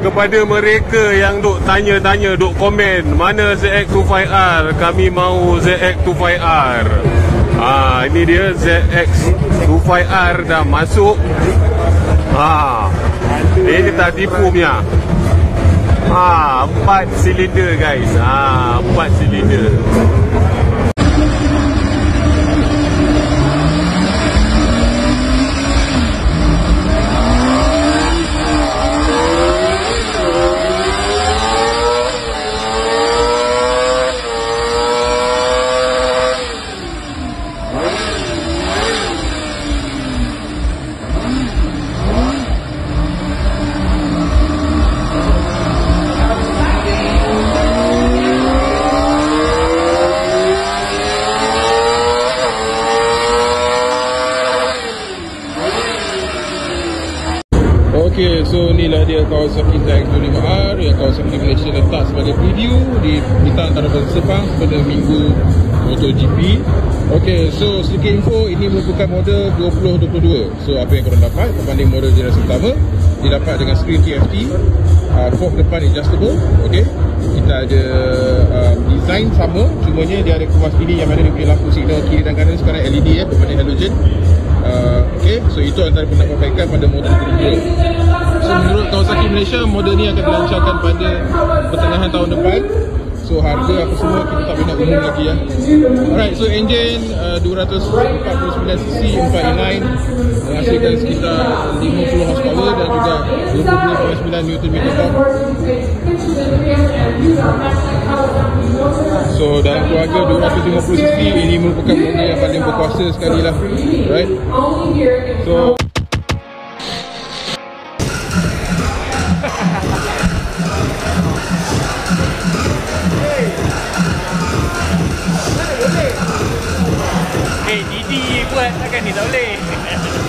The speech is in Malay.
kepada mereka yang duk tanya-tanya, duk komen mana ZX25R, kami mau ZX25R. Ha, ini dia ZX25R dah masuk. Ha. Ini kita tipu punya. Ha, empat silinder guys. Ha, empat silinder. Okey, so inilah dia Kawasaki ZX25R yang Kawasaki Malaysia letak sebagai preview di bintang antara Sepang pada minggu MotoGP. Okey, so sedikit info, ini merupakan model 2022. So apa yang korang dapat berbanding model generasi pertama, dia dapat dengan screen TFT, uh, fork depan adjustable, okey. Kita ada uh, design sama, cumanya dia ada kemas ini yang mana dia punya lampu signal kiri dan kanan sekarang LED ya, berbanding halogen. Uh, okay, so itu antara perbaikan pada model kedua. So menurut Kawasaki Malaysia, model ni akan dilancarkan pada pertengahan tahun depan. So harga apa semua kita tak boleh nak umum lagi ya. Alright, so engine uh, 249cc 4 inline menghasilkan sekitar 50 horsepower dan juga 22.9 Nm torque. So dalam keluarga 250cc ini merupakan model yang paling berkuasa sekali lah. Right? So Eh, Didi buat takkan ni tak boleh.